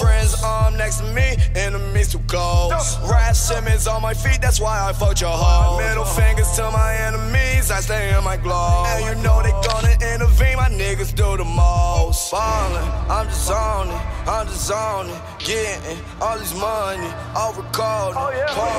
friends arm next to me, enemies too close. Raf Simons on my feet, that's why I fucked your hoe. Middle fingers to my enemies, I stay in my glow. And you know they gonna intervene, my niggas do the most. Ballin', I'm just on it, I'm just on it. Getting all this money, all recording, pouring.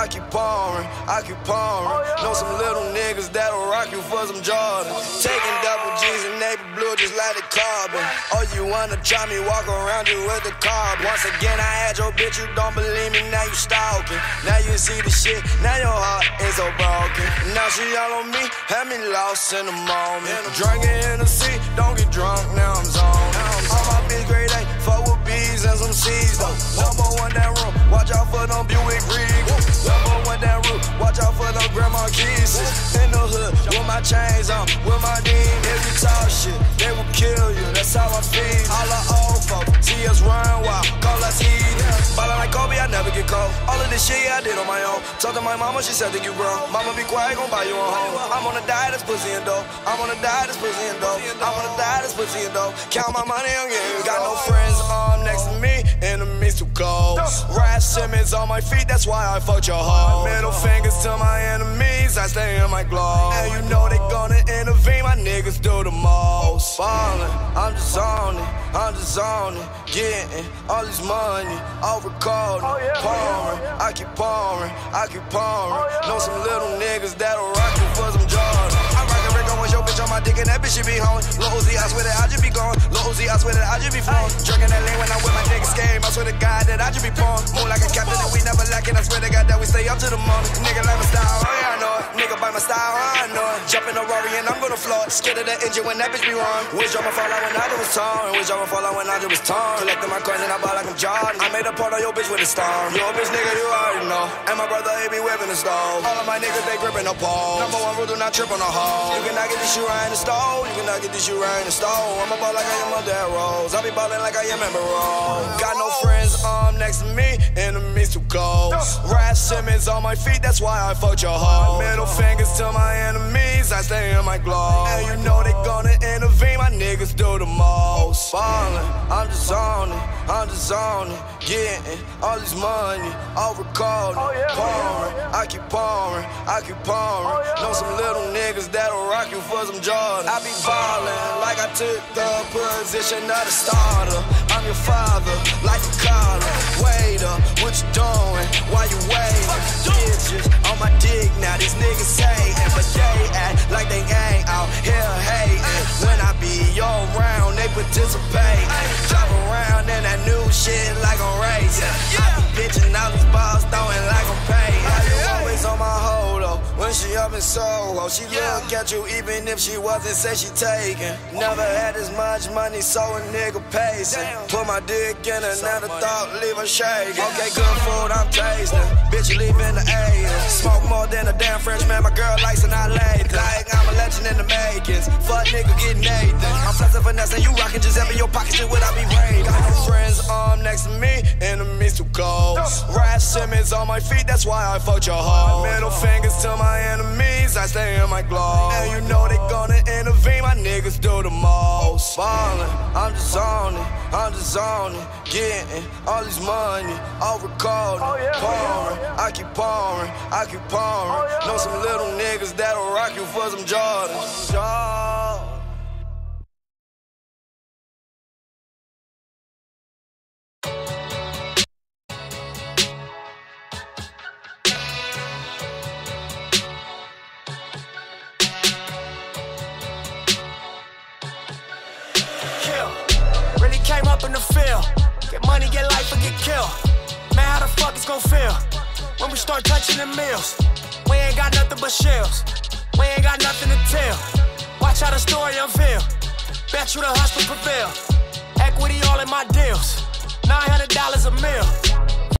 I keep pouring, I keep pouring. Oh, know some little niggas that'll rock you for some Jordan. Taking double G's and navy blue just like the carbon. Oh, you wanna try me, walk around you with the carbon. Once again, I had your bitch, you don't believe me, now you stalking. Now you see the shit, now your heart is so broken. Now she all on me, had me lost in the moment. Drinking in the sea, don't get drunk, now I'm zoned. All my bitch grade A, fuck with B's and some C's though. Number one that room, watch out for them Buick Regals. Chains on, with my demons. If you talk shit, they will kill you, that's how I feel. All the old folks, see us run wild, call us heat. Ballin' like Kobe, I never get cold. All of this shit, I did on my own. Talk to my mama, she said that you grown. Mama be quiet, gon' buy you a home. I'm on a diet, this pussy and dope. I'm on a diet, this pussy and dope. I'm on a diet, this pussy and dope. Count my money on you. Got no friends arm next to me, enemies Raf Simons on my feet, that's why I fucked your hoe. Oh, Middle fingers to my enemies, I stay in my glow. And you know they gonna intervene, my niggas do the most. Ballin', I'm just on it, I'm just on it. Getting all this money, all recording, oh, pouring. Oh, I keep pouring, I keep pouring. Know some little niggas that'll rock you for some Jordan. I rock a with your bitch on my dick and that bitch should be home. Lil Uzi, I swear that I just be gone. Lil Uzi, I swear that I just be flowing. Drinking that lean when I'm with my niggas game. I swear to God that I just be up to the morning. Nigga like my style, oh yeah I know it. Nigga by my style, oh I know it. Jump in a Rory and I'm gonna floor. Scared of the engine when that bitch be wrong. Wish I'ma fall out when I was torn. Wish I'ma fall out when I was torn. Collecting my coins and I ball like I'm Jordan. I made a part of your bitch with a storm. Your bitch nigga, you already know. And my brother, he be whipping the stove. All of my niggas, they gripping the pole. Number one rule, do not trip on the hole. You cannot get this shit right in the stove. You cannot get this shit right in the stove. I'm a ball like I am on that rose. I be balling like I am Amber Rose. Got no friends Simons on my feet, that's why I fucked your hoe. Middle fingers to my enemies, I stay in my glow. And you know they gonna intervene, my niggas do the most. Ballin', I'm just on it, I'm just on it. Getting all this money, all recording, oh, pouring. I keep pouring, I keep pouring. Oh, know some little niggas that'll rock you for some Jordan. I be ballin' like I took the position of the starter. I'm your father, like participate. Drive around in that new shit like I'm racing. Up in Soho, she look at you even if she wasn't, say she taking. Never had as much money, so a nigga pacing. Put my dick in another thought, leave her shaking. Okay, good food, I'm tasting. Bitch, you leaving the A. Smoke more than a damn Frenchman, my girl likes and I lay. Like I'm a legend in the makings. Fuck nigga, get Nathan. I'm flexing finesse and you rocking Giuseppe, your pocket shit would I be raiding. Got no friends arm next to me, too Raf Simons on my feet, that's why I fucked your hoe. Middle fingers to my enemies, I stay in my glow. And you know they gonna intervene, my niggas do the most. Ballin', I'm just on it, I'm just on it. Getting all this money, all recording, oh, pouring. I keep pouring, I keep pouring. Oh, know some little niggas that'll rock you for some Jordan. Up in the field. Get money, get life, or get killed. Man, how the fuck it's gon' feel when we start touching the mills? We ain't got nothing but shells. We ain't got nothing to tell. Watch how the story unveil. Bet you the hustle prevail. Equity all in my deals. $900 a mil.